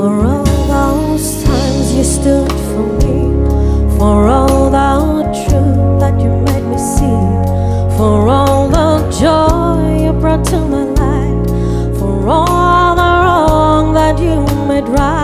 For all those times you stood for me, for all the truth that you made me see, for all the joy you brought to my life, for all the wrong that you made right,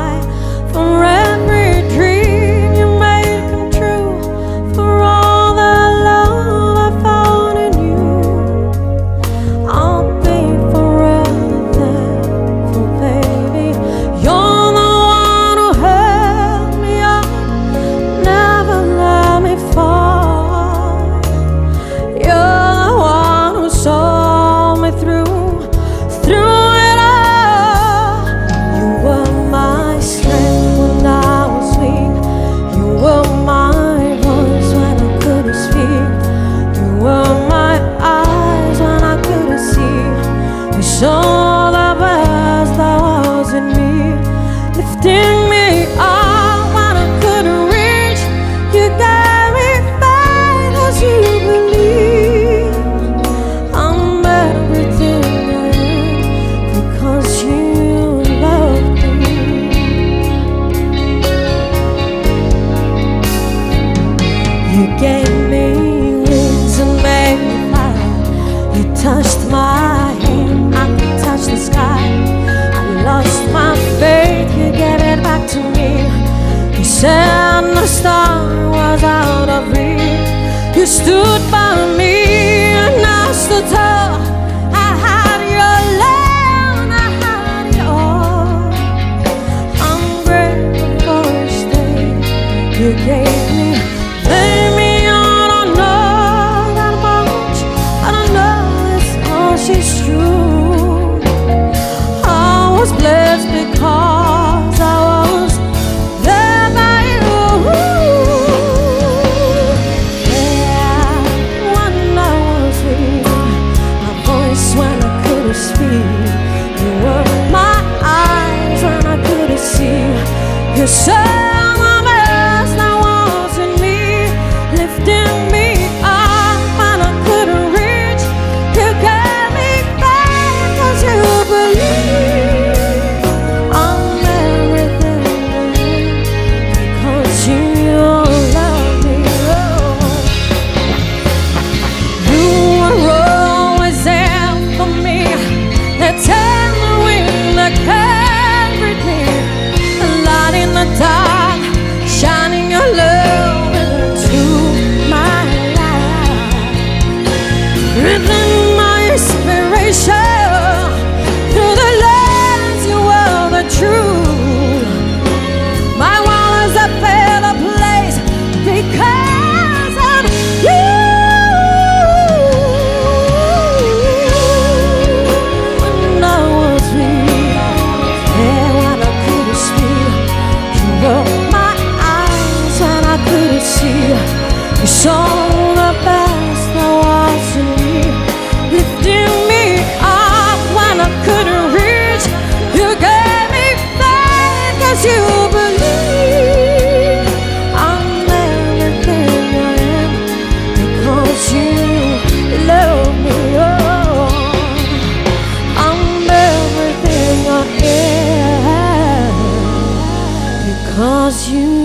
Said the star was out of reach. You stood by me and I stood tall. I had your love, I had it all. I'm grateful for day you gave me. Lay me I know that much. I don't know much is true. I was blessed because You The best that was in lifting me up when I couldn't reach. You gave me you believe I'm everything I am because you love me. Oh, I'm everything I am because you